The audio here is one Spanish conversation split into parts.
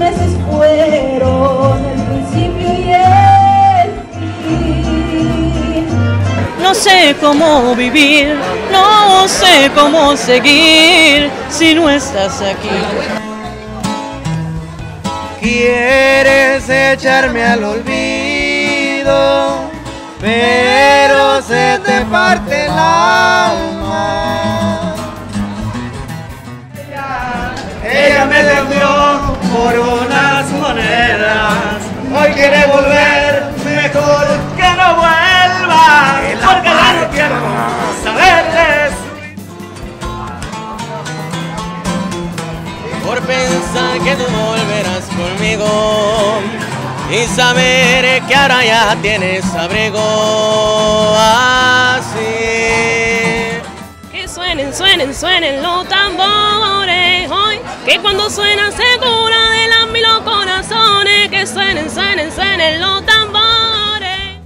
meses fueron el principio y el fin. No sé cómo vivir, no sé cómo seguir si no estás aquí. Quieres echarme al olvido, pero se te parte la por unas monedas, hoy quiere volver, mejor que no vuelva, porque ya no quiero saber de su por pensar que tú volverás conmigo y saber que ahora ya tienes abrigo. Así. Que suenen, suenen, suenen los tambores que cuando suena se cura de las mil corazones, que suenen, suenen, suenen los tambores.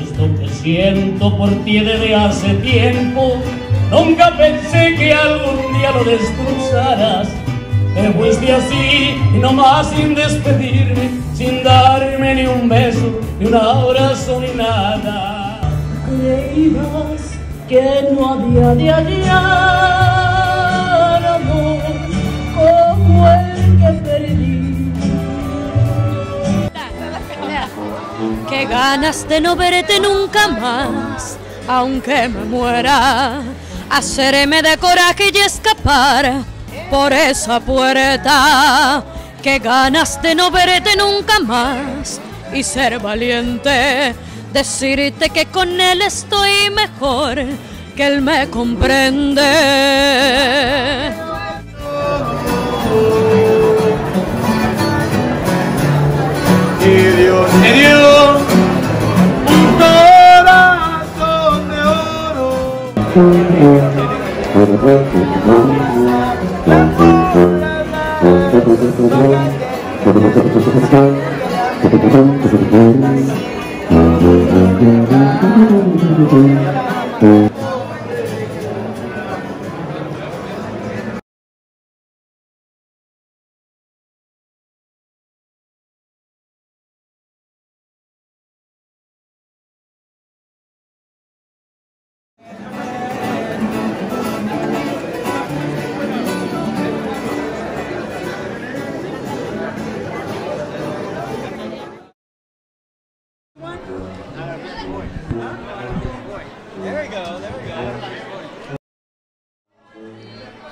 Esto que siento por ti desde hace tiempo, nunca pensé que algún día lo destrozaras. Te fuiste así y nomás sin despedirme, sin darme ni un beso, ni un abrazo ni nada. Creías que no había de hallar amor como el que perdí. Qué ganas de no verte nunca más, aunque me muera, hacerme de coraje y escapar por esa puerta. Qué ganas de no verte nunca más y ser valiente, decirte que con él estoy mejor, que él me comprende. Y Dios me dio un corazón de oro.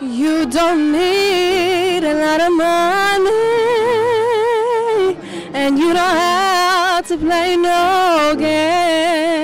You don't need a lot of money, and you don't have to play no game.